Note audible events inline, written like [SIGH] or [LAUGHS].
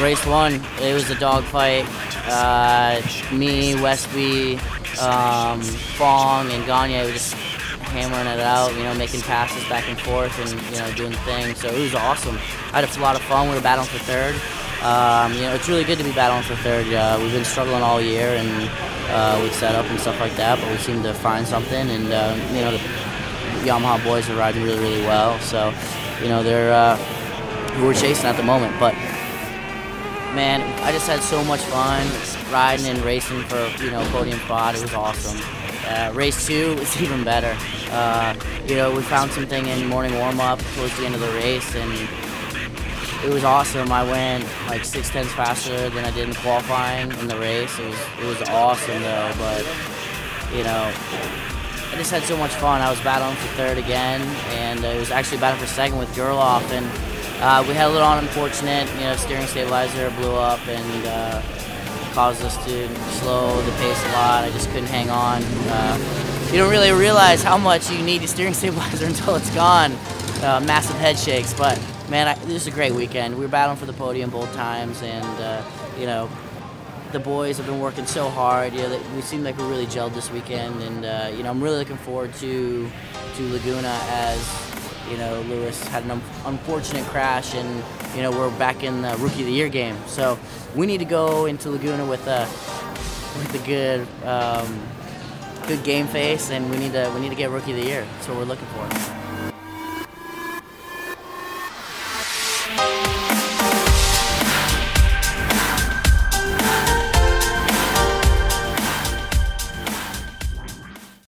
race one, it was a dogfight. Uh, me, Westby, um, Fong, and Gagne were just hammering it out, you know, making passes back and forth and, you know, doing things. So it was awesome. I had a lot of fun. We were battling for third. Um, you know, it's really good to be battling for third. Uh, we've been struggling all year and uh, with setup and stuff like that, but we seem to find something. And, uh, you know, the Yamaha boys are riding really, really well. So, you know, they're, uh, we're chasing at the moment. But man, I just had so much fun riding and racing for you know podium spot. It was awesome. Uh, race two was [LAUGHS] even better. Uh, you know, we found something in morning warm up towards the end of the race, and it was awesome. I went like six tenths faster than I did in qualifying in the race. It was it was awesome though, but you know. I just had so much fun. I was battling for third again, and it was actually battling for second with Gerloff, and uh, we had a little unfortunate, you know, steering stabilizer blew up and uh, caused us to slow the pace a lot. I just couldn't hang on. Uh, you don't really realize how much you need a steering [LAUGHS] stabilizer until it's gone. Uh, massive head shakes, but man, I, this is a great weekend. We were battling for the podium both times, and uh, you know, the boys have been working so hard. You know, we seem like we really gelled this weekend, and uh, you know, I'm really looking forward to to Laguna as you know Lewis had an un unfortunate crash, and you know we're back in the Rookie of the Year game. So we need to go into Laguna with a with a good um, good game face, and we need to we need to get Rookie of the Year. That's what we're looking for.